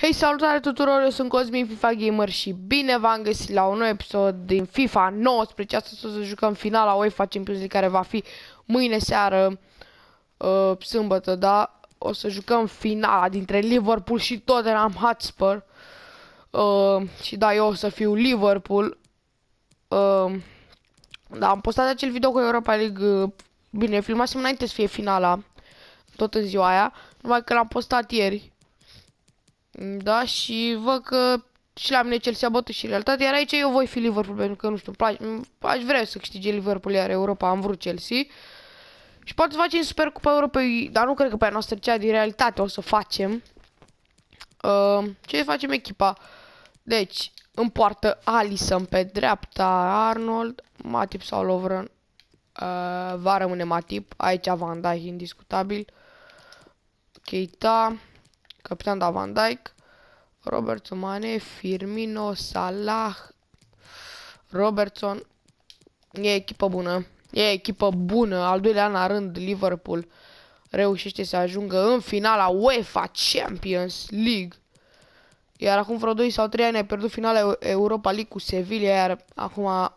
Hei, salutare tuturor, eu sunt Cosmin FIFA Gamer și bine v-am găsit la un nou episod din FIFA 19. Astăzi o să jucăm finala UEFA Champions League care va fi mâine seară, uh, sâmbătă, da? O să jucăm finala dintre Liverpool și Tottenham Hotspur. Uh, și da, eu o să fiu Liverpool. Uh, da, am postat acel video cu Europa League, uh, bine, filmasem înainte să fie finala, tot în ziua aia, numai că l-am postat ieri. Da, și văd că și la mine Chelsea a bătut și realitate, iar aici eu voi fi Liverpool, pentru că, nu știu, place, aș vrea să câștige Liverpool, iar Europa am vrut Chelsea. Și poate facem Super Cupa Europei, dar nu cred că pe a noastră cea din realitate o să facem. Uh, ce facem echipa? Deci, în poartă Alisson pe dreapta, Arnold, Matip sau Lovren. Uh, va rămâne Matip, aici Van Dijk indiscutabil. Keita, capitan da Van Dijk. Robertson, Mane, Firmino, Salah, Robertson. E echipă bună. E echipă bună. Al doilea an la rând Liverpool reușește să ajungă în finala UEFA Champions League. Iar acum vreo 2 sau 3 ani a pierdut finala Europa League cu Sevilla, iar acum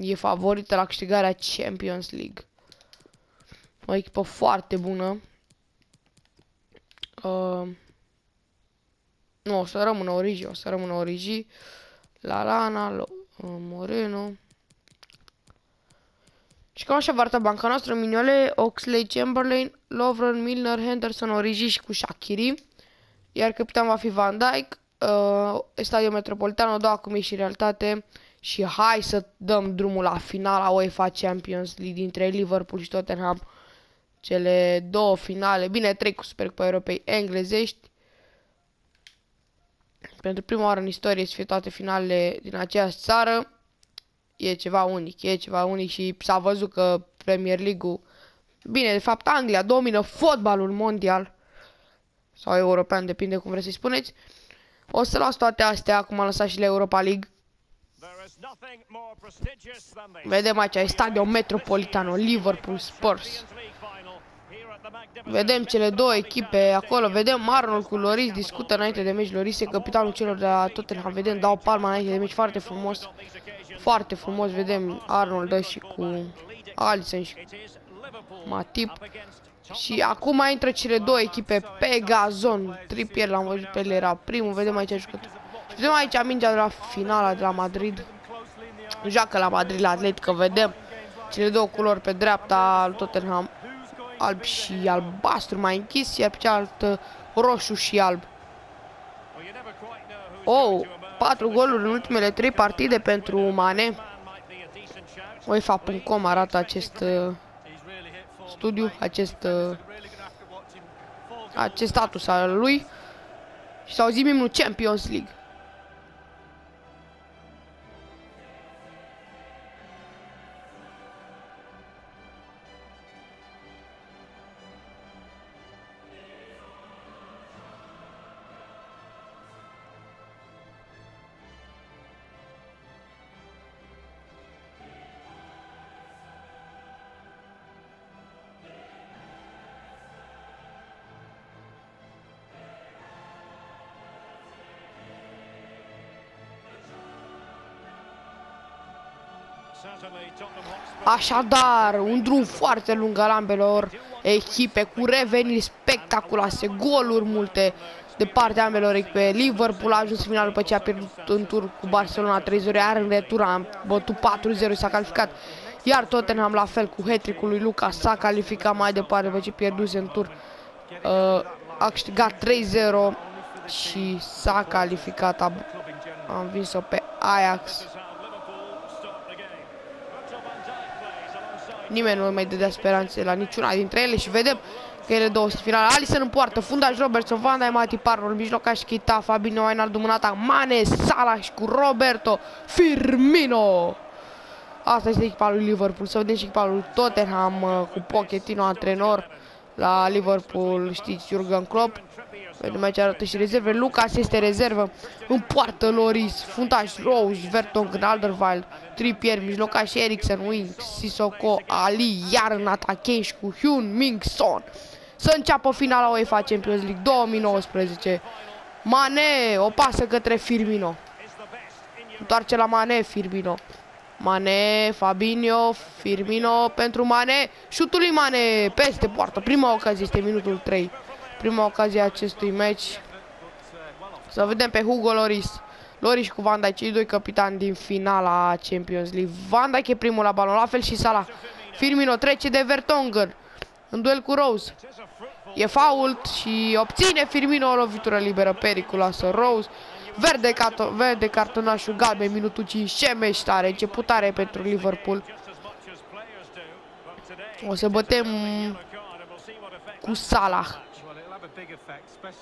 e favorită la câștigarea Champions League. O echipă foarte bună. Uh, nu, o să rămână Origi, o să rămână Origi. La Lana, uh, Moreno. Și cam așa varta banca noastră, Mignole, Oxley, Chamberlain, Lovren, Milner, Henderson, Origi și cu Shakiri. Iar capitan va fi Van Dijk. Uh, Stadiul Metropolitan, o dau acum e și realitate. Și hai să dăm drumul la finala UEFA Champions League dintre Liverpool și Tottenham. Cele două finale, bine, trei cu Super Cupa Europei englezești. Pentru prima oară în istorie să fie toate finalele din aceeași țară. E ceva unic, e ceva unic și s-a văzut că Premier League-ul... Bine, de fapt Anglia domină fotbalul mondial. Sau european, depinde cum vreți să-i spuneți. O să las toate astea, acum am lăsat și la Europa League. Vedem aici, Stadion Metropolitano, Liverpool Spurs. Vedem cele două echipe acolo, vedem Arnold cu Loris, discută înainte de meci, Loris e capitanul celor de la Tottenham, vedem, dau palma înainte de meci, foarte frumos, foarte frumos, vedem Arnold dă și cu Alisson și Matip. Și acum intră cele două echipe pe gazon, Trippier l-am văzut pe el era primul, vedem aici jucător. Și vedem aici mingea de la finala de la Madrid, joacă la Madrid la Atletico, vedem cele două culori pe dreapta al Tottenham alb și albastru mai închis, iar pe cealaltă roșu și alb. Oh, patru goluri în ultimele trei partide pentru Mane. UEFA.com arată acest uh, studiu, acest uh, acest status al lui. Și s-au zis minul Champions League. Așadar, un drum foarte lung al ambelor echipe cu reveniri spectaculoase, goluri multe de partea ambelor echipe. Liverpool a ajuns în final după ce a pierdut în tur cu Barcelona 3-0, iar în retur a bătut 4-0 s-a calificat. Iar Tottenham la fel cu hat lui Luca s-a calificat mai departe după ce pierduse în tur. Uh, a câștigat 3-0 și s-a calificat. Am învins-o pe Ajax. Nimeni nu mai dădea speranțe la niciuna dintre ele și vedem că ele două sunt finale. Alisson în poartă, fundaj Robertson, Van Dijk, Matip, Arnold, mijlocaș Chita, Fabinho, Wijnaldum în atac, Mane, Salah și cu Roberto Firmino. Asta este echipa lui Liverpool. Să vedem și echipa lui Tottenham uh, cu Pochettino antrenor la Liverpool, știți, Jurgen Klopp. Vedem aici arată și rezerve. Lucas este rezervă. În poartă Loris, Funtaș, Rose, Vertonghen, Alderweireld, Trippier, mijlocaș Eriksen, Wing, Sissoko, Ali, iar în atac cu Hyun Ming Son. Să înceapă finala UEFA Champions League 2019. Mane, o pasă către Firmino. Întoarce la Mane, Firmino. Mane, Fabinho, Firmino pentru Mane. Șutul lui Mane peste poartă. Prima ocazie este minutul 3. Prima ocazie a acestui meci. Să vedem pe Hugo Loris. Loris cu Van Dijk, cei doi capitani din finala Champions League. Van Dijk e primul la balon, la fel și Salah. Firmino trece de Vertonghen în duel cu Rose. E fault și obține Firmino o lovitură liberă periculoasă. Rose verde, carton, verde cartonașul galben minutul 5. Ce meci tare, început tare pentru Liverpool. O să bătem cu Salah.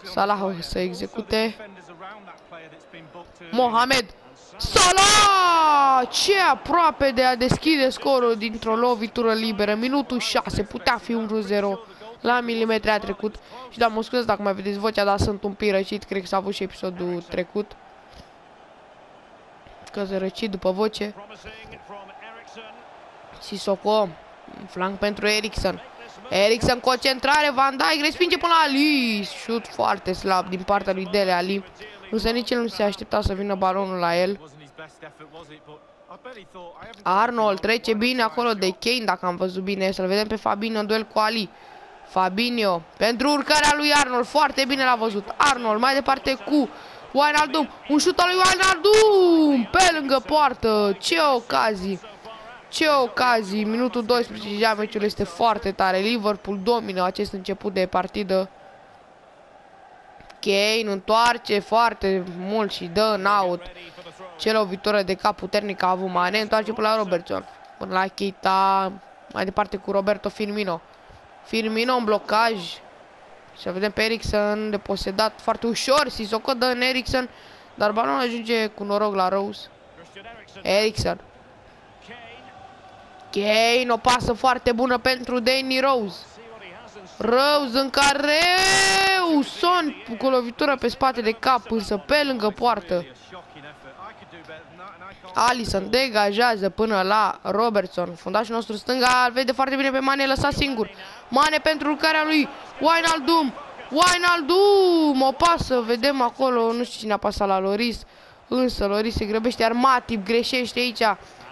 Salah o să execute. Mohamed. Salah! Ce aproape de a deschide scorul dintr-o lovitură liberă. Minutul 6. Putea fi 1-0. La milimetri a trecut. Și da, mă scuz dacă mai vedeți vocea, dar sunt un pic răcit. Cred că s-a avut și episodul trecut. Că se răcit după voce. Sissoko. Flanc pentru Eriksen. Eriksen concentrare, Van Dijk respinge până la Ali. Șut foarte slab din partea lui Dele Ali. Însă nici el nu se aștepta să vină balonul la el. Arnold trece bine acolo de Kane, dacă am văzut bine. Să-l vedem pe Fabinho în duel cu Ali. Fabinho pentru urcarea lui Arnold. Foarte bine l-a văzut. Arnold mai departe cu Wijnaldum. Un șut al lui Wijnaldum pe lângă poartă. Ce ocazii. Ce ocazii. Minutul 12 deja meciul este foarte tare. Liverpool domină acest început de partidă. Kane întoarce foarte mult și dă în out. Ce lovitură de cap puternică a avut Mane. Întoarce până la Robertson. Până la Keita. Mai departe cu Roberto Firmino. Firmino în blocaj. Să vedem pe Eriksen deposedat foarte ușor. Sissoko dă în Eriksen. Dar balonul ajunge cu noroc la Rose. Eriksen. Kane, o pasă foarte bună pentru Danny Rose. Rose în care Son cu lovitură pe spate de cap, însă pe lângă poartă. Alisson degajează până la Robertson. Fundașul nostru stânga îl vede foarte bine pe Mane lăsat singur. Mane pentru urcarea lui Wijnaldum. Wijnaldum! O pasă, vedem acolo, nu știu cine a pasat la Loris. Însă Loris se grăbește, iar Matip greșește aici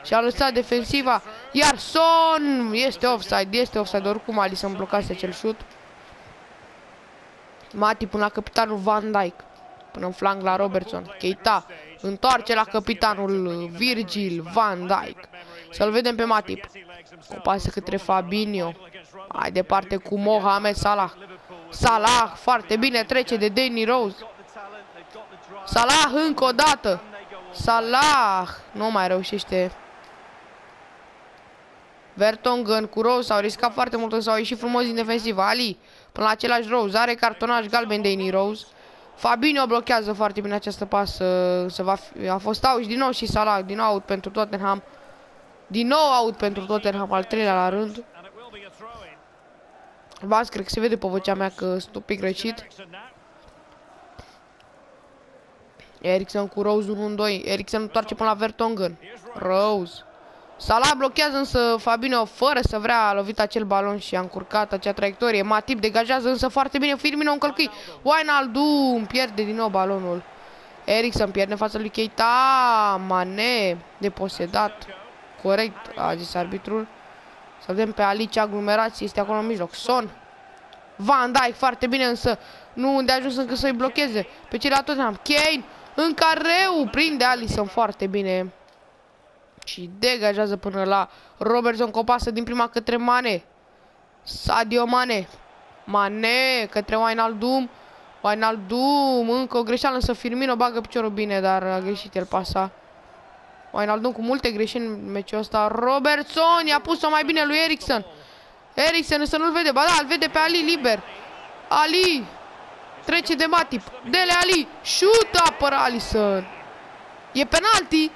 și a lăsat defensiva. Iar Son este offside, este offside, oricum Alisson blocase acel șut. Matip până la capitanul Van Dijk. Până în flanc la Robertson. Keita întoarce la capitanul Virgil van Dijk. Să-l vedem pe Matip. O pasă către Fabinho. Mai departe cu Mohamed Salah. Salah foarte bine trece de Danny Rose. Salah încă o dată. Salah nu mai reușește. Vertonghen cu Rose s-au riscat foarte mult, s-au ieșit frumos din defensivă. Ali până la același Rose. Are cartonaj galben Danny Rose. Fabinho blochează foarte bine această pasă. Se va fi, a fost out și din nou și Salah. Din nou out pentru Tottenham. Din nou out pentru Tottenham, al treilea la rând. Vas, cred că se vede pe vocea mea că sunt un pic răcit. Eriksen cu Rose 1-2. Eriksen întoarce până la Vertonghen. Rose. Salah blochează însă Fabinho fără să vrea a lovit acel balon și a încurcat acea traiectorie. Matip degajează însă foarte bine Firmino încălcui. Wijnaldum pierde din nou balonul. Eriksen pierde în fața lui Keita. Mane deposedat. Corect a zis arbitrul. Să vedem pe Ali ce aglomerație este acolo în mijloc. Son. Van Dijk foarte bine însă nu unde a ajuns încă să-i blocheze. Pe ceilalți Tottenham. Kane în careu prinde Alisson foarte bine și degajează până la Robertson cu o pasă din prima către Mane. Sadio Mane. Mane către Wijnaldum. Wijnaldum, încă o greșeală, însă Firmino bagă piciorul bine, dar a greșit el pasa. Wijnaldum cu multe greșeli în meciul ăsta. Robertson i-a pus-o mai bine lui Eriksen. Eriksen însă nu-l vede, ba da, îl vede pe Ali liber. Ali trece de Matip. Dele Ali, șut apără Alisson. E penalti.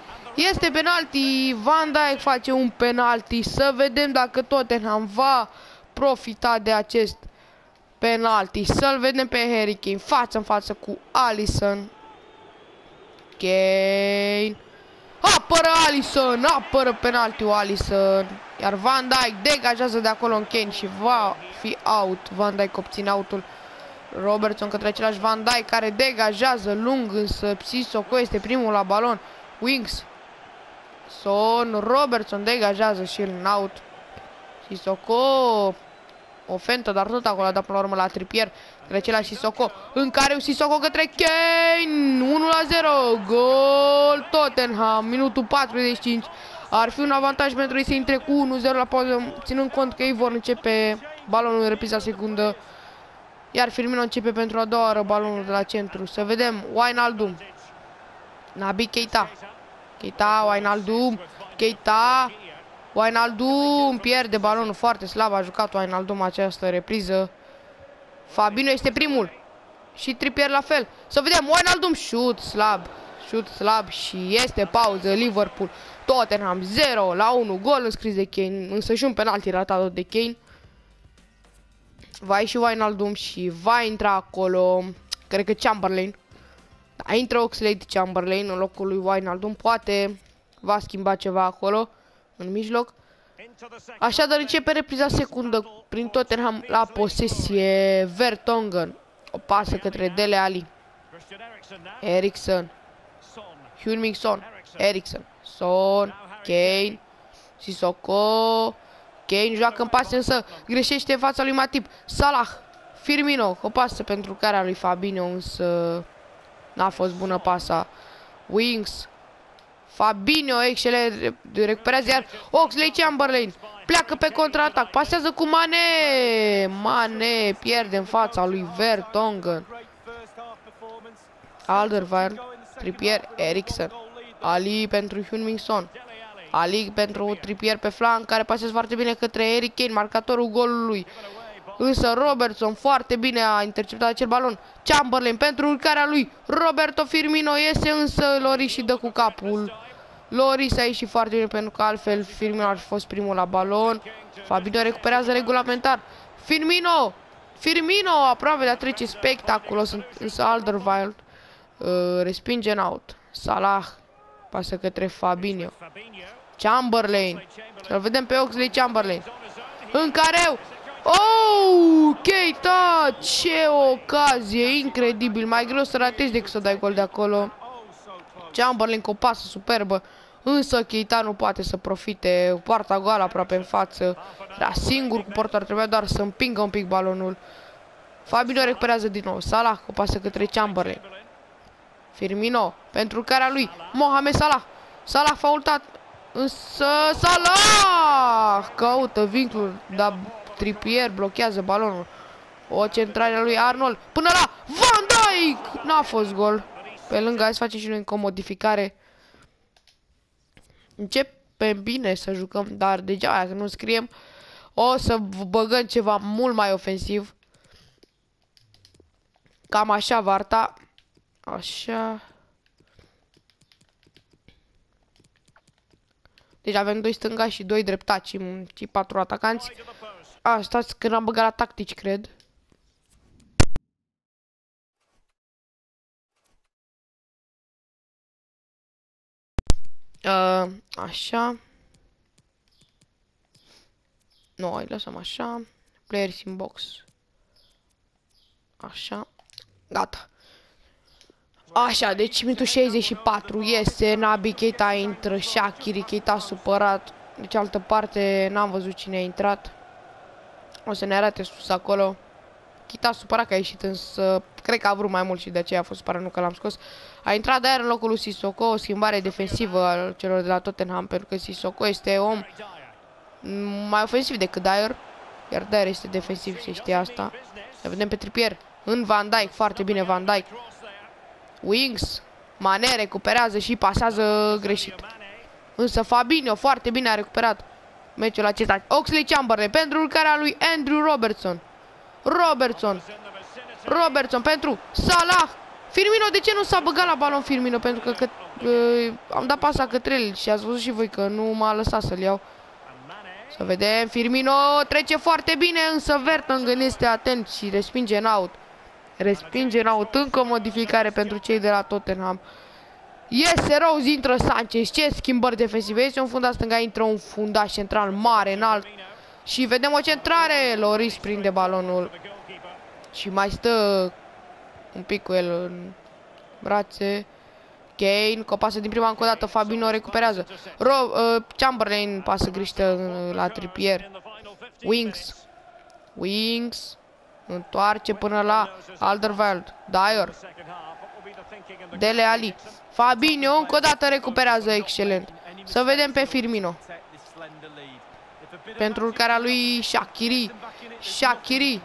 Este penalti, Van Dijk face un penalti, să vedem dacă Tottenham va profita de acest penalti. Să-l vedem pe Harry Kane față în față cu Alisson. Kane. Apără Alisson, apără penaltiul Alisson. Iar Van Dijk degajează de acolo în Kane și va fi out. Van Dijk obține outul Robertson către același Van Dijk care degajează lung, însă Sissoko este primul la balon. Wings. Son, Robertson degajează și el în out. Sissoko o fentă, dar tot acolo a dat până la urmă la Trippier Trece la Sissoko, în care Sissoko către Kane 1 la 0, gol Tottenham, minutul 45 Ar fi un avantaj pentru ei să intre cu 1-0 la pauză, ținând cont că ei vor începe balonul în repriza secundă Iar Firmino începe pentru a doua oară balonul de la centru. Să vedem, Wijnaldum Nabi Keita Keita, Wijnaldum Keita Wijnaldum pierde balonul foarte slab, a jucat Wijnaldum această repriză. Fabino este primul. Și Trippier la fel. Să vedem, Wijnaldum șut slab. Șut slab și este pauză. Liverpool, Tottenham 0 la 1. Gol înscris de Kane, însă și un penalti ratat de Kane. Va ieși Wijnaldum și va intra acolo, cred că Chamberlain. Da, intră Oxlade Chamberlain în locul lui Wijnaldum. Poate va schimba ceva acolo în mijloc. Așadar începe repriza secundă prin Tottenham la posesie Vertonghen. O pasă către Dele Ali. Ericsson. heung Son. Ericsson. Son. Kane. Sissoko. Kane joacă în pase însă greșește în fața lui Matip. Salah. Firmino. O pasă pentru care a lui Fabinho însă n-a fost bună pasa. Wings. Fabinho, excelent, recuperează iar Oxley Chamberlain. Pleacă pe contraatac, pasează cu Mane. Mane pierde în fața lui Vertonghen. Alderweireld, Trippier, Eriksen. Ali pentru Hyun Son. Ali pentru Trippier pe flanc, care pasează foarte bine către Eric Kane, marcatorul golului. Însă Robertson foarte bine a interceptat acel balon. Chamberlain pentru urcarea lui. Roberto Firmino iese însă Lori și dă cu capul. Lori s-a ieșit foarte bine pentru că altfel Firmino ar fi fost primul la balon. Fabinho recuperează regulamentar. Firmino! Firmino aproape de a trece spectaculos, însă Alderweireld uh, respinge în out. Salah pasă către Fabinho. Chamberlain. Să-l vedem pe Oxley Chamberlain. În careu! Oh, Keita! Ce ocazie! Incredibil! Mai greu să ratezi decât să dai gol de acolo. Chamberlain cu o pasă superbă. Însă Keita nu poate să profite. Poarta goală aproape în față. Era singur cu portar. Trebuia doar să împingă un pic balonul. Fabinho recuperează din nou. Salah cu pasă către Chamberlain. Firmino pentru care lui Mohamed Salah. Salah faultat. Însă Salah caută vincul, dar Trippier blochează balonul. O centrare a lui Arnold până la Van Dijk! N-a fost gol. Pe lângă aia face și noi încă o modificare. Începem bine să jucăm, dar degeaba dacă nu scriem, o să băgăm ceva mult mai ofensiv. Cam așa va arta. Așa. Deci avem doi stânga și doi dreptaci și patru atacanți. A, stați când am băgat la tactici, cred. Uh, așa. Nu, hai lăsăm așa. Players in box. Așa. Gata. Așa, deci minutul 64 iese, Nabi Keita intră, Shakiri Keita supărat. De cealaltă parte n-am văzut cine a intrat. O să ne arate sus acolo. Keita supărat că a ieșit, însă cred că a vrut mai mult și de aceea a fost supărat, nu că l-am scos. A intrat Dyer în locul lui Sissoko, o schimbare defensivă al celor de la Tottenham, pentru că Sissoko este om mai ofensiv decât Dyer. Iar Dyer este defensiv, se știe asta. Să vedem pe Trippier în Van Dijk, foarte bine Van Dijk. Wings, Mane recuperează și pasează greșit. Însă Fabinho foarte bine a recuperat meciul acesta. Oxley Chamberlain pentru urcarea lui Andrew Robertson. Robertson. Robertson pentru Salah. Firmino, de ce nu s-a băgat la balon Firmino? Pentru că, că uh, am dat pasa către el și ați văzut și voi că nu m-a lăsat să-l iau. Să vedem, Firmino trece foarte bine, însă Vertonghen este atent și respinge în out. Respinge în out, încă o modificare pentru cei de la Tottenham. Iese Rose, intră Sanchez, ce schimbări defensive, este un fundaș stânga, intră un fundaș central mare, înalt. Și vedem o centrare, Loris prinde balonul. Și mai stă un pic cu el în brațe. Kane, cu o pasă din prima încă o dată, Fabinho recuperează. Ro uh, Chamberlain pasă griște uh, la Trippier. Wings. Wings. Întoarce până la Alderweireld. Dyer. Dele Ali. Fabinho încă o dată recuperează excelent. Să vedem pe Firmino. Pentru urcarea lui Shakiri. Shakiri.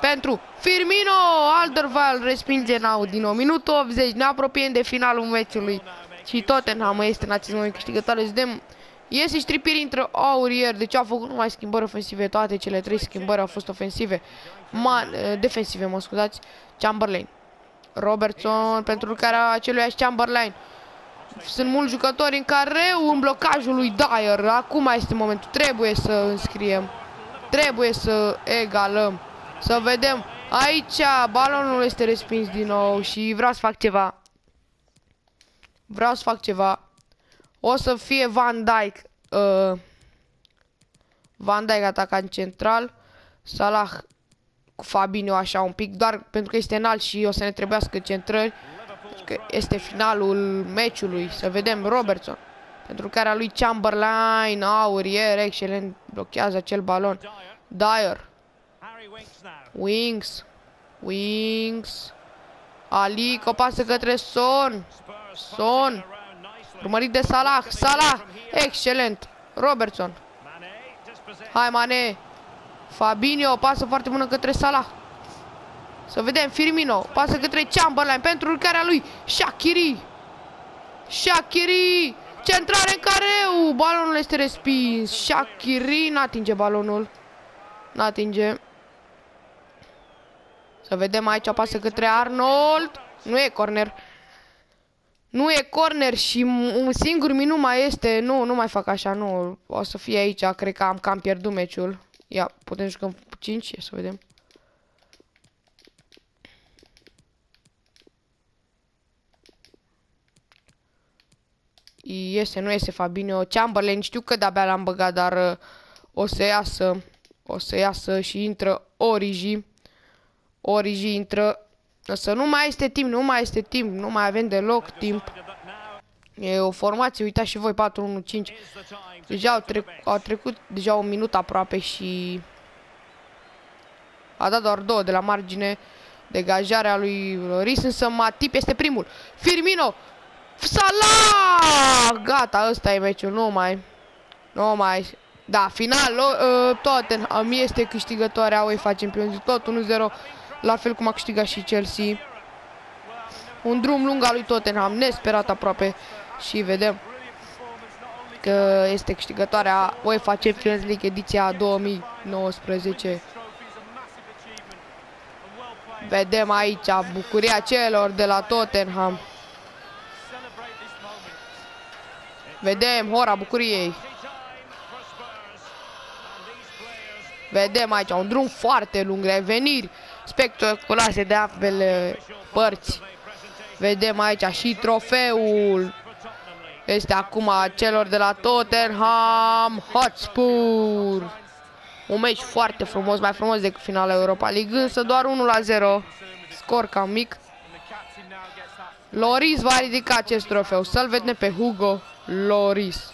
Pentru Firmino. Alderweireld respinge nou din nou. Minutul 80. Ne apropiem de finalul meciului. Și Tottenham este în acest moment câștigătoare. Vedem Iese și Trippier intră Aurier, deci au făcut numai schimbări ofensive, toate cele trei schimbări au fost ofensive, Man, eh, defensive, mă scuzați, Chamberlain, Robertson pentru care aceluiași Chamberlain. Sunt mulți jucători în care în blocajul lui Dyer, acum este momentul, trebuie să înscriem, trebuie să egalăm, să vedem. Aici balonul este respins din nou și vreau să fac ceva. Vreau să fac ceva. O să fie Van Dijk. Uh, Van Dijk atacant central. Salah cu Fabinho așa un pic, doar pentru că este înalt și o să ne trebuiască centrări. Că este finalul meciului. Să vedem Robertson. Pentru care lui Chamberlain, Aurier, excelent, blochează acel balon. Dyer. Wings. Wings. Ali, copasă către Son. Son. Urmărit de Salah. Salah. Excelent. Robertson. Hai, Mane. Fabinho. Pasă foarte bună către Salah. Să vedem. Firmino. Pasă către Chamberlain pentru urcarea lui. Shakiri. Shakiri. Centrare în careu. Balonul este respins. Shakiri. N-atinge balonul. N-atinge. Să vedem aici. Pasă către Arnold. Nu e corner. Nu e corner și un singur minut mai este. Nu, nu mai fac așa, nu. O să fie aici, cred că am cam pierdut meciul. Ia, putem jucăm 5, să vedem. Iese, nu iese Fabinho. Chamberlain, știu că de-abia l-am băgat, dar uh, o să iasă. O să iasă și intră Origi. Origi intră Însă nu mai este timp, nu mai este timp, nu mai avem deloc timp. E o formație, uitați și voi, 4-1-5. Deja au, trec au trecut deja un minut aproape și... A dat doar două de la margine. Degajarea lui Loris, însă Matip este primul. Firmino! Salah! Gata, ăsta e meciul, nu mai... Nu mai... Da, final, uh, Tottenham este câștigătoarea UEFA Champions League, tot 1-0 la fel cum a câștigat și Chelsea. Un drum lung al lui Tottenham, nesperat aproape și vedem că este câștigătoarea UEFA Champions League ediția 2019. Vedem aici bucuria celor de la Tottenham. Vedem hora bucuriei. Vedem aici un drum foarte lung, reveniri spectaculoase de ambele părți. Vedem aici și trofeul. Este acum a celor de la Tottenham Hotspur. Un meci foarte frumos, mai frumos decât finala Europa League, însă doar 1 la 0. Scor cam mic. Loris va ridica acest trofeu. Să-l vedem pe Hugo Loris.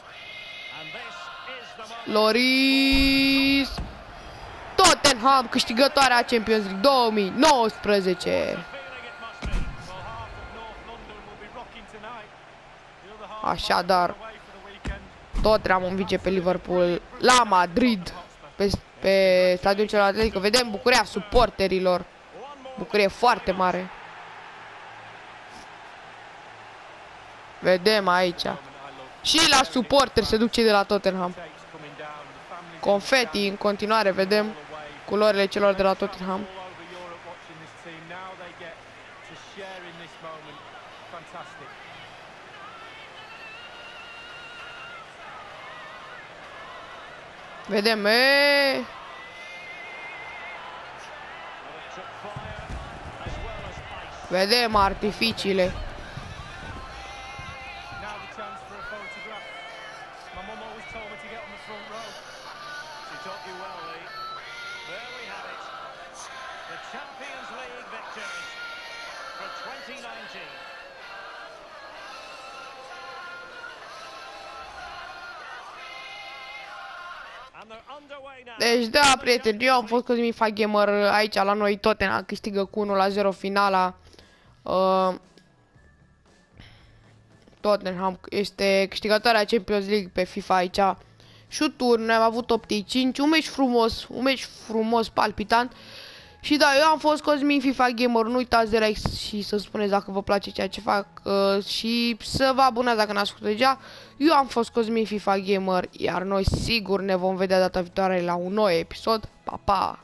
Loris Tottenham câștigătoarea Champions League 2019. Așadar, Tottenham învinge pe Liverpool la Madrid, pe, pe stadionul celor atletică. Vedem bucuria suporterilor. Bucurie foarte mare. Vedem aici. Și la suporteri se duc cei de la Tottenham. Confeti în continuare, vedem culorile celor de la Tottenham. Vedem, e... Vedem artificiile. Deci da, prieteni, eu am fost Cosmin Fa Gamer aici la noi Tottenham câștigă cu 1 la 0 finala. Uh, Tottenham este câștigătoarea Champions League pe FIFA aici. Șuturi, noi am avut 8 5 un meci frumos, un meci frumos, palpitant. Și da, eu am fost Cosmin FIFA Gamer, nu uitați de like și să spuneți dacă vă place ceea ce fac uh, și să vă abonați dacă n-ați făcut deja. Eu am fost Cosmin FIFA Gamer, iar noi sigur ne vom vedea data viitoare la un nou episod. Pa, pa!